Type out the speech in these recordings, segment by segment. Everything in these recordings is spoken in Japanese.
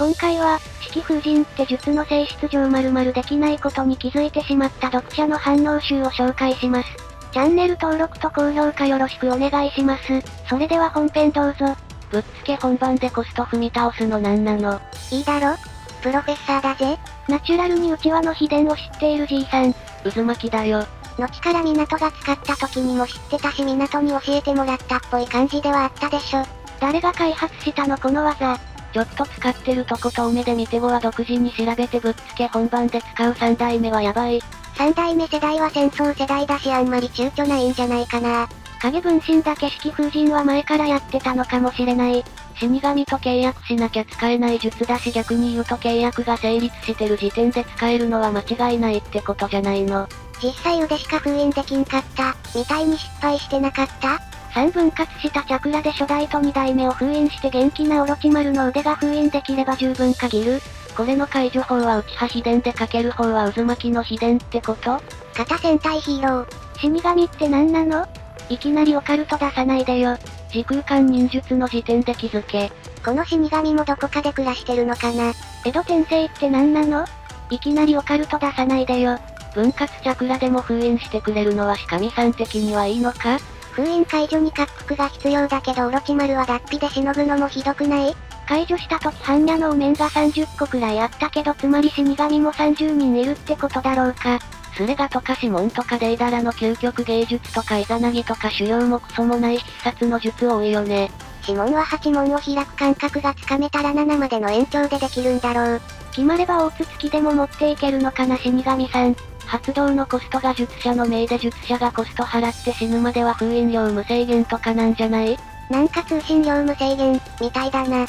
今回は、四季風神って術の性質上〇〇できないことに気づいてしまった読者の反応集を紹介します。チャンネル登録と高評価よろしくお願いします。それでは本編どうぞ。ぶっつけ本番でコスト踏み倒すのなんなの？いいだろ？プロフェッサーだぜ。ナチュラルに内輪の秘伝を知っているじいさん。渦巻きだよ。後から港が使った時にも知ってたし港に教えてもらったっぽい感じではあったでしょ。誰が開発したの？この技。ちょっと使ってるとこ遠目で見て後は独自に調べてぶっつけ本番で使う3代目はやばい。3代目世代は戦争世代だしあんまり躊躇ないんじゃないかな。影分身だけ四季風神は前からやってたのかもしれない。死神と契約しなきゃ使えない術だし逆に言うと契約が成立してる時点で使えるのは間違いないってことじゃないの。実際腕しか封印できんかった、みたいに失敗してなかった？3分割したチャクラで初代と2代目を封印して元気なオロチマルの腕が封印できれば十分限る。これの解除法は内派秘伝でかける方は渦巻きの秘伝ってこと？型戦隊ヒーロー。死神って何なの？いきなりオカルト出さないでよ。時空間忍術の時点で気づけ。この死神もどこかで暮らしてるのかな江戸転生って何なの？いきなりオカルト出さないでよ。分割チャクラでも封印してくれるのは神さん的にはいいのか？封印解除に滑腹が必要だけどオロチマルは脱皮でしのぐのもひどくない？解除した時般若のお面が30個くらいあったけどつまり死神も30人いるってことだろうか。スレガとか指紋とかデイダラの究極芸術とかイザナギとか修行もクソもない必殺の術多いよね。指紋は8問を開く感覚がつかめたら7までの延長でできるんだろう。決まれば大筒付きでも持っていけるのかな死神さん。発動のコストが術者の命で術者がコスト払って死ぬまでは封印料無制限とかなんじゃない？なんか通信料無制限、みたいだな。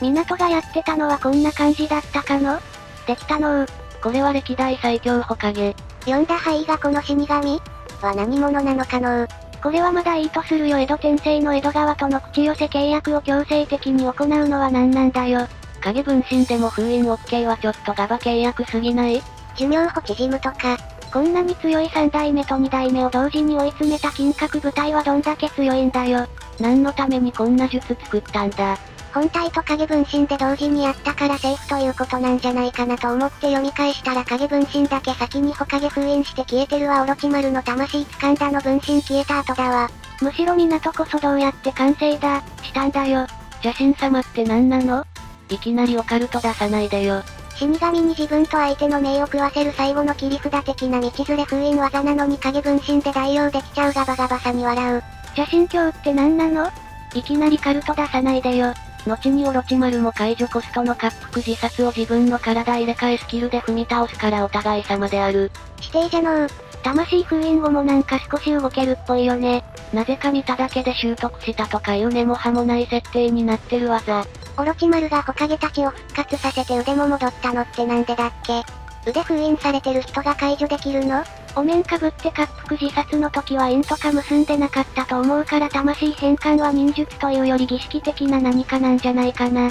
港がやってたのはこんな感じだったかの？できたのこれは歴代最強ほかげ。読んだ範囲がこの死神？は何者なのかのこれはまだいいとするよ江戸転生の江戸川との口寄せ契約を強制的に行うのは何なんだよ。影分身でも封印 OK はちょっとガバ契約すぎない？寿命保縮むとか。こんなに強い3代目と2代目を同時に追い詰めた金閣部隊はどんだけ強いんだよ。何のためにこんな術作ったんだ。本体と影分身で同時にやったからセーフということなんじゃないかなと思って読み返したら影分身だけ先にほかげ封印して消えてるわオロチマルの魂掴んだの分身消えた後だわ。むしろ港こそどうやって完成だ、したんだよ。邪神様って何なの？いきなりオカルト出さないでよ。死神に自分と相手の命を食わせる最後の切り札的な道連れ封印技なのに影分身で代用できちゃうガバガバさに笑う。邪神教って何なの？いきなりカルト出さないでよ。後にオロチマルも解除コストの滑腹自殺を自分の体入れ替えスキルで踏み倒すからお互い様である。指定じゃのー。魂封印後もなんか少し動けるっぽいよね。なぜか見ただけで習得したとかいう根も葉もない設定になってる技。オロチマルがホカゲたちを復活させて腕も戻ったのってなんでだっけ？腕封印されてる人が解除できるの？お面かぶって滑腹自殺の時は印とか結んでなかったと思うから魂変換は忍術というより儀式的な何かなんじゃないかな。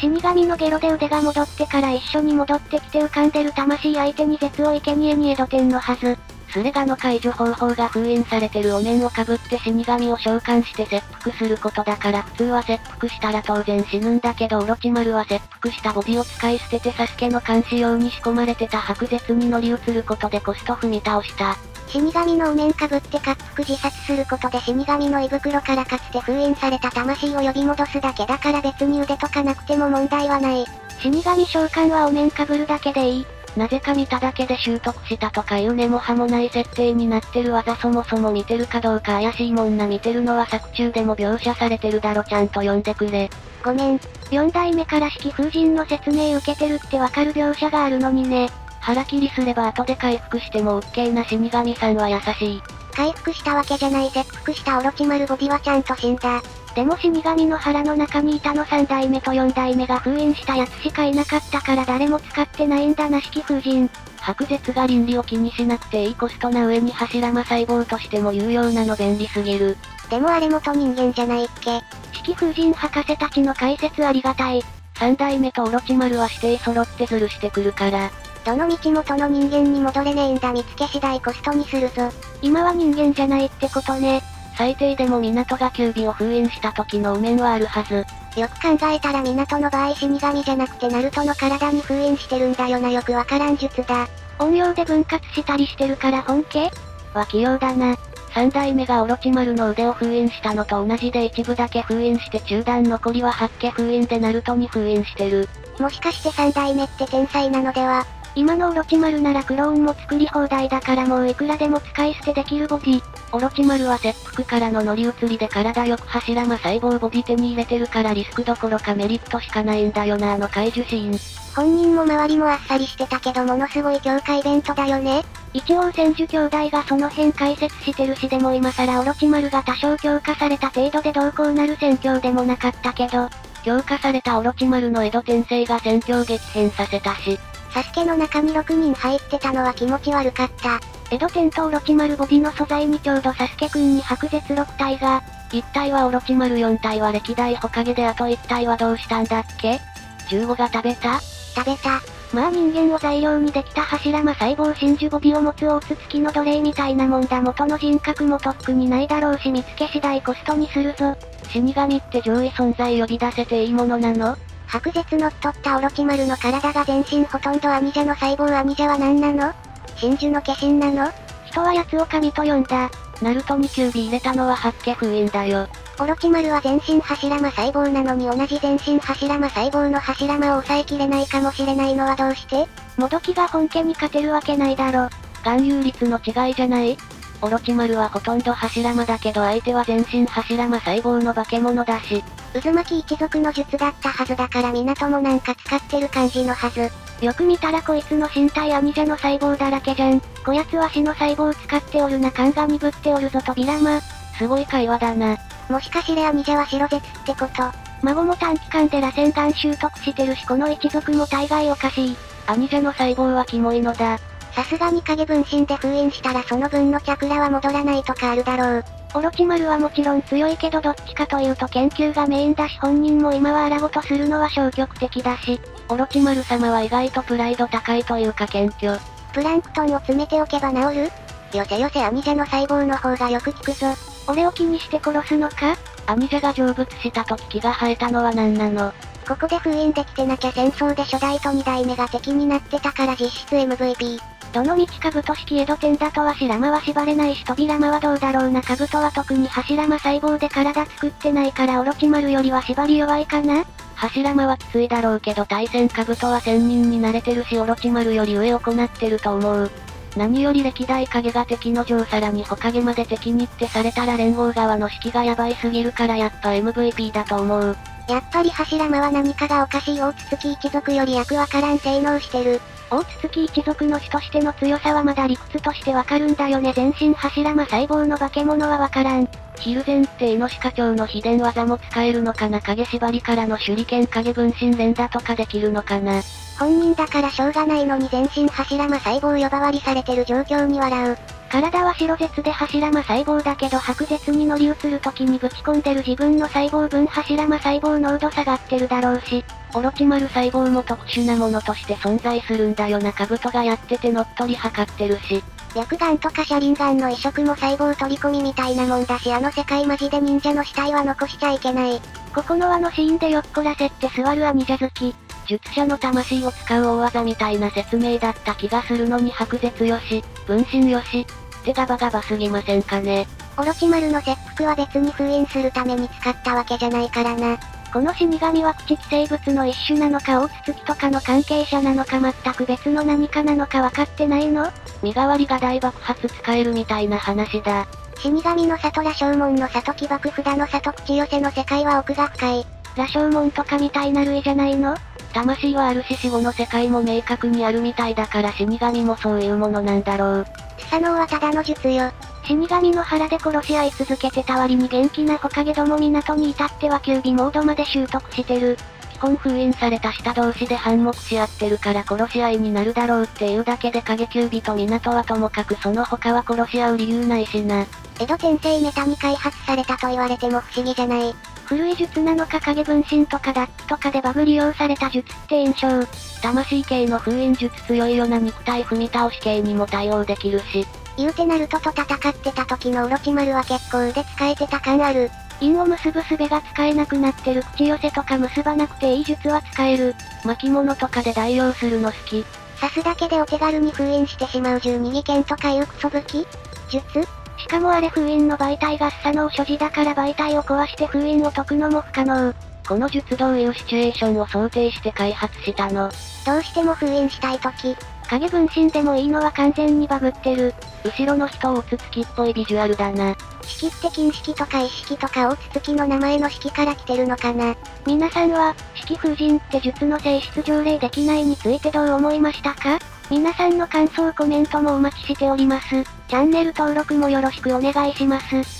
死神のゲロで腕が戻ってから一緒に戻ってきて浮かんでる魂相手に絶を生贄に江戸天のはず。スレガの解除方法が封印されてるお面をかぶって死神を召喚して切腹することだから普通は切腹したら当然死ぬんだけどオロチマルは切腹したボディを使い捨ててサスケの監視用に仕込まれてた白絶に乗り移ることでコスト踏み倒した。死神のお面かぶって滑腹自殺することで死神の胃袋からかつて封印された魂を呼び戻すだけだから別に腕とかなくても問題はない。死神召喚はお面かぶるだけでいい。なぜか見ただけで習得したとかいう根も葉もない設定になってる技そもそも見てるかどうか怪しいもんな見てるのは作中でも描写されてるだろちゃんと読んでくれ。ごめん。4代目から式風神の説明受けてるってわかる描写があるのにね。腹切りすれば後で回復しても OK な死神さんは優しい。回復したわけじゃない切腹したオロチマルボディはちゃんと死んだ。でも死神の腹の中にいたの3代目と4代目が封印したやつしかいなかったから誰も使ってないんだな式風神。白絶が倫理を気にしなくていいコストな上に柱間細胞としても有用なの便利すぎる。でもあれ元人間じゃないっけ式風神博士たちの解説ありがたい。三代目とオロチマルは指定揃ってズルしてくるから。どの道元の人間に戻れねえんだ見つけ次第コストにするぞ。今は人間じゃないってことね。最低でも港が九尾を封印した時のお面はあるはず。よく考えたら港の場合死神じゃなくてナルトの体に封印してるんだよなよくわからん術だ。音量で分割したりしてるから本家は器用だな。三代目がオロチマルの腕を封印したのと同じで一部だけ封印して中段残りは八家封印でナルトに封印してる。もしかして三代目って天才なのでは？今のオロチマルならクローンも作り放題だからもういくらでも使い捨てできるボディ。オロチマルは切腹からの乗り移りで体よく柱間細胞ボディ手に入れてるからリスクどころかメリットしかないんだよなあの怪獣シーン。本人も周りもあっさりしてたけどものすごい強化イベントだよね。一応千住兄弟がその辺解説してるしでも今更オロチマルが多少強化された程度でどうこうなる戦況でもなかったけど、強化されたオロチマルの江戸転生が戦況激変させたし、サスケの中に6人入ってたのは気持ち悪かった。江戸天とオロチマルボディの素材にちょうどサスケくんに白絶6体が、1体はオロチマル4体は歴代ほかげであと1体はどうしたんだっけ ?15 が食べた？食べた。まあ人間を材料にできた柱間細胞真珠ボディを持つ大筒付きの奴隷みたいなもんだ元の人格もとっくにないだろうし見つけ次第コストにするぞ。死神って上位存在呼び出せていいものなの？白絶乗っ取ったオロチマルの体が全身ほとんどアニジャの細胞アニジャは何なの？真珠の化身なの？人は奴を神と呼んだ。ナルトにキュービ入れたのは八家封印だよ。オロチマルは全身柱間細胞なのに同じ全身柱間細胞の柱間を抑えきれないかもしれないのはどうして？もどきが本家に勝てるわけないだろ。含有率の違いじゃないオロチマルはほとんど柱間だけど相手は全身柱間細胞の化け物だし。渦巻き一族の術だったはずだから港もなんか使ってる感じのはず。よく見たらこいつの身体アニジャの細胞だらけじゃん。こやつは死の細胞使っておるな感が鈍っておるぞとビラマ。すごい会話だな。もしかしれアニジャは白絶ってこと孫も短期間で螺旋岩習得してるしこの一族も大概おかしい。アニジャの細胞はキモいのだ。さすがに影分身で封印したらその分のチャクラは戻らないとかあるだろう。オロチマルはもちろん強いけどどっちかというと研究がメインだし本人も今はあらごとするのは消極的だし、オロチマル様は意外とプライド高いというか謙虚。プランクトンを詰めておけば治る？よせよせアニジャの細胞の方がよく効くぞ。俺を気にして殺すのか？アニジャが成仏した時気が生えたのは何なの？ここで封印できてなきゃ戦争で初代と2代目が敵になってたから実質 MVP。どの道かぶと式江戸天だとは白間は縛れないし扉間はどうだろうな兜は特に柱間細胞で体作ってないからオロチマルよりは縛り弱いかな柱間はきついだろうけど対戦兜は仙人に慣れてるしオロチマルより上を行ってると思う。何より歴代影が敵の上さらにほかげまで敵にってされたら連合側の士気がヤバいすぎるからやっぱ MVP だと思う。やっぱり柱間は何かがおかしい大筒木一族より役わからん性能してる。大筒木一族の主としての強さはまだ理屈としてわかるんだよね全身柱間細胞の化け物はわからん。ヒルゼンってイノシカ長の秘伝技も使えるのかな？影縛りからの手裏剣影分身連打とかできるのかな？本人だからしょうがないのに全身柱間細胞呼ばわりされてる状況に笑う。体は白絶で柱間細胞だけど白絶に乗り移る時にぶち込んでる自分の細胞分柱間細胞濃度下がってるだろうし、オロチマル細胞も特殊なものとして存在するんだよな兜がやってて乗っ取り測ってるし。白眼とか車輪眼の移植も細胞取り込みみたいなもんだしあの世界マジで忍者の死体は残しちゃいけない。ここのあのシーンでよっこらせって座るアニジャ好き。術者の魂を使う大技みたいな説明だった気がするのに白絶よし、分身よし、ってガバガバすぎませんかね。オロチマルの切腹は別に封印するために使ったわけじゃないからな。この死神は朽木生物の一種なのか大筒木とかの関係者なのか全く別の何かなのか分かってないの？身代わりが大爆発使えるみたいな話だ。死神の里羅生門の里木爆札の里口寄せの世界は奥が深い。羅生門とかみたいな類じゃないの？魂はあるし死後の世界も明確にあるみたいだから死神もそういうものなんだろう。スサノオはただの術よ。死神の腹で殺し合い続けてた割に元気なホカゲども港に至ってはキュービモードまで習得してる。基本封印された下同士で反目し合ってるから殺し合いになるだろうっていうだけで影キュービと港はともかくその他は殺し合う理由ないしな。江戸転生メタに開発されたと言われても不思議じゃない。古い術なのか影分身とか脱皮とかでバグ利用された術って印象。魂系の封印術強いよな肉体踏み倒し系にも対応できるし。言うてナルトと戦ってた時のオロチマルは結構腕使えてた感ある。印を結ぶ術が使えなくなってる口寄せとか結ばなくていい術は使える。巻物とかで代用するの好き。刺すだけでお手軽に封印してしまう12技剣とかいうクソ武器？術？しかもあれ封印の媒体がスサノオ所持だから媒体を壊して封印を解くのも不可能。この術どういうシチュエーションを想定して開発したのどうしても封印したい時、影分身でもいいのは完全にバグってる。後ろの人を打つ月っぽいビジュアルだな。式って金式とか一式とか大津月の名前の式から来てるのかな皆さんは、式封人って術の性質条例できないについてどう思いましたか？皆さんの感想コメントもお待ちしております。チャンネル登録もよろしくお願いします。